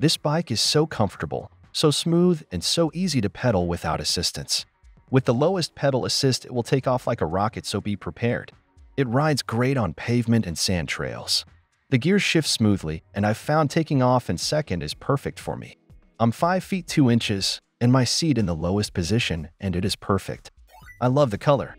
This bike is so comfortable, so smooth, and so easy to pedal without assistance. With the lowest pedal assist, it will take off like a rocket, so be prepared. It rides great on pavement and sand trails. The gears shift smoothly, and I've found taking off in second is perfect for me. I'm 5 feet 2 inches, and my seat in the lowest position, and it is perfect. I love the color.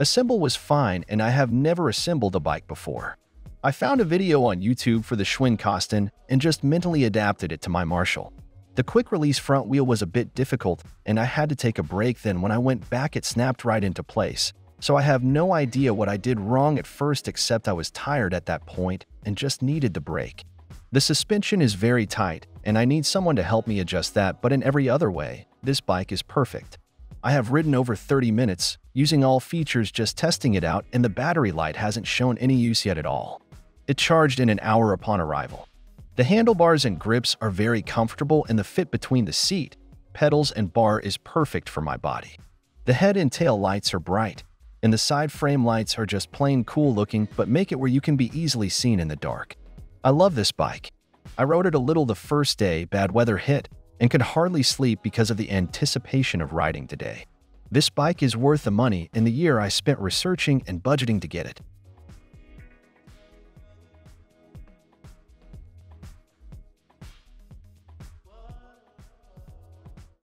Assemble was fine, and I have never assembled a bike before. I found a video on YouTube for the Schwinn Coston and just mentally adapted it to my Marshall. The quick release front wheel was a bit difficult, and I had to take a break then when I went back it snapped right into place. So I have no idea what I did wrong at first except I was tired at that point and just needed the break. The suspension is very tight, and I need someone to help me adjust that, but in every other way, this bike is perfect. I have ridden over 30 minutes, using all features just testing it out, and the battery light hasn't shown any use yet at all. It charged in an hour upon arrival. The handlebars and grips are very comfortable and the fit between the seat, pedals, and bar is perfect for my body. The head and tail lights are bright, and the side frame lights are just plain cool looking but make it where you can be easily seen in the dark. I love this bike. I rode it a little the first day bad weather hit and could hardly sleep because of the anticipation of riding today. This bike is worth the money and the year I spent researching and budgeting to get it.